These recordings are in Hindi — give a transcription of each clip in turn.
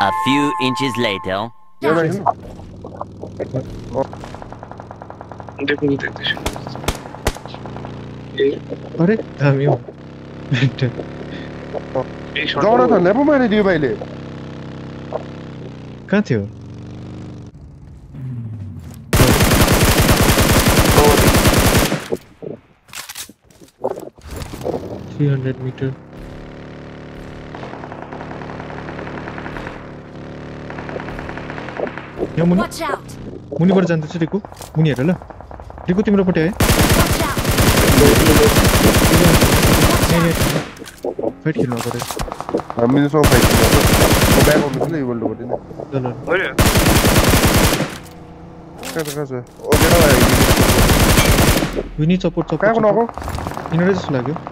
A few inches later. 300 meter. 야 문이 Watch out! 문이 걸어 잔다 리쿠 문이 열라 리쿠 팀으로 보태 Watch out! 파이팅 나가래 민소 파이팅. 고백 오면서 이걸로 버리네. 나는 걸려요. 가자 가자. 어 내려와요. 이거. 위니 서포트 서포트 까고 나고. 이너레스 슬라이요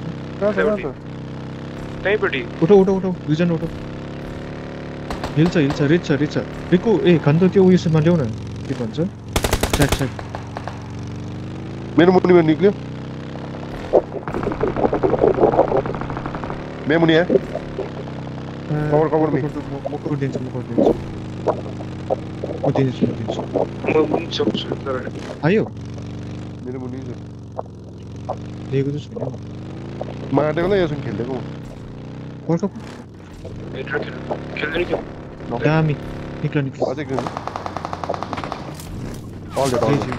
उठो उठो उठो दुईजना उठो। हिल्छ हिल्छ रिच छ रिच छ रिकु ए खान्तो त्यो उयसमा ल्याउ न। के भन्छ साइड साइड मेरो मुनिमा निक्ल्यो। मे मुनि आयो कभर कभर मी म गरिदिन्छु म गरिदिन्छु म दिन्छु म दिन्छु म पनि सक्छु तर आयो? मेरो मुनि छैन Madre en que le ¿Cuánto? No. Ya, mi. Mi clónico. Vale, que. Vale, vale. Sí, sí.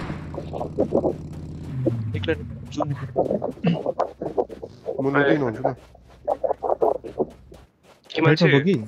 Mi clónico. Monodino, ayuda. ¿Qué más? ¿Qué más?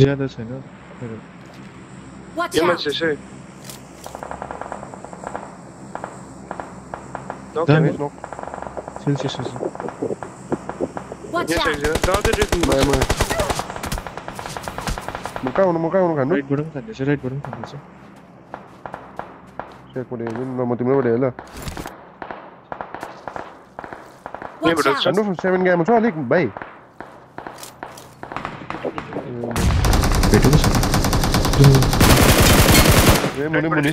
ज्यादा छैन मेरो Watch के out! मान्छे चाहिँ दामी नक सेल्सियस छ Watch यहाँ out! छ दादा रेड म म म कहाँ हुनु म कहाँ हुनु खानु राइटबाट पनि खाँदैछ राइटबाट पनि खाँदैछ सेकबाट हेर्नु ल म तिम्रोबाट हेर ल भाइ भेटेको छ ए मुनि मुनि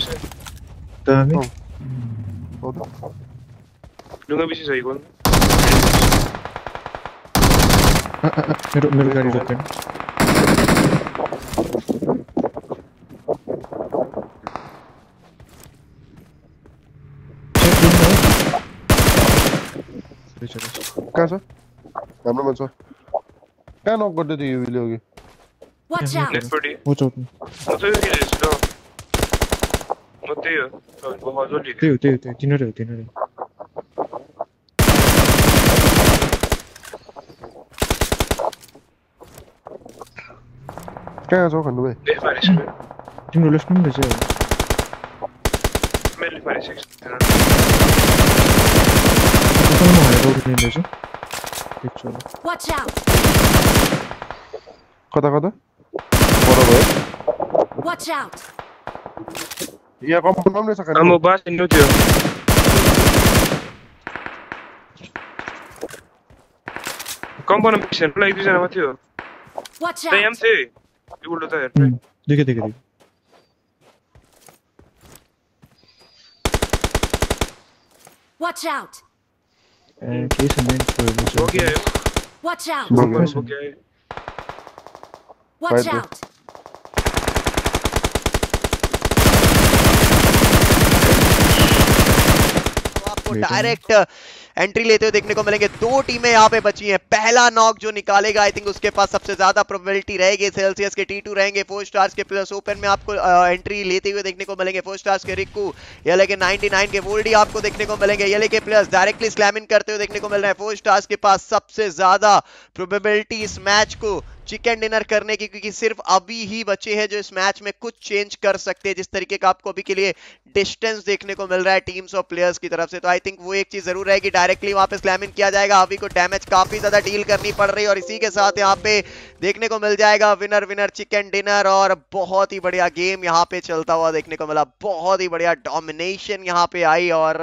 दामी अँ। हो त ढुङ्गा बेसी छ यो आ, आ, आ, मेरो मेरो गाडी रोक्दैन कहाँ छ हाम्रोमा छ कहाँ नक गर्दै यो उहिले अघि Watch out! Leopardy. Watch out. Nasıl yok ederiz lo? Mateo. Bu hazır değil. Teo, Teo, Teo. Tiene oraya, tiene oraya. Kaya kaç okan dube. Les parece. Tiene los nombres ya. Me les parece que están. Bakalım oraya. Watch out. Kada kada. पर भयो Watch out! यहाँ कम्पाउन्डमा पनि रहेछ अब खानु म बास हिँड्नु थियो कम्पाउन्ड पेसेन्टलाई एक दुईजना मात्रै हो Watch त्यहाँ यहाँ out! पनि थिएँ यो उल्टो त हेर्नु उम्, देखेँ देखेँ देखेँ Watch out! ए केही छैन बोकी आयो Watch out! बोकी कम्पाउन्ड बोकी आयो Watch Right there. out! आपको डायरेक्ट एंट्री लेते हुए देखने को मिलेंगे। दो टीमें यहाँ पे बची हैं। पहला नॉक जो निकालेगा आई थिंक उसके पास सबसे ज़्यादा प्रोबेबिलिटी रहेगी। सेल्सियस के टी रहेंगे फोर स्टार्स के प्लस ओपन में आपको एंट्री लेते हुए देखने को मिलेंगे। फोर स्टार्स के रिक्कू ये लेके 99 के वोल्डी आपको देखने को मिलेंगे। ये लेके प्लस डायरेक्टली स्लैम इन करते हुए देखने को मिल रहा है। फोर स्टार्स के पास सबसे ज़्यादा प्रोबेबिलिटी इस मैच को चिकन डिनर करने की, क्योंकि सिर्फ़ अभी ही बचे हैं जो इस मैच में कुछ चेंज कर सकते हैं, जिस तरीके का आपको अभी के लिए डिस्टेंस देखने को मिल रहा है टीम्स और प्लेयर्स की तरफ़ से। तो आई थिंक वो एक चीज़ ज़रूर है कि डायरेक्टली वहाँ पे स्लैम इन किया जाएगा। अभी को डैमेज काफ़ी ज़्यादा डील करनी पड़ रही है और इसी के साथ यहाँ पे देखने को मिल जाएगा विनर विनर चिकन डिनर और बहुत ही बढ़िया गेम यहाँ पे चलता हुआ देखने को मिला। बहुत ही बढ़िया डोमिनेशन यहाँ पे आई और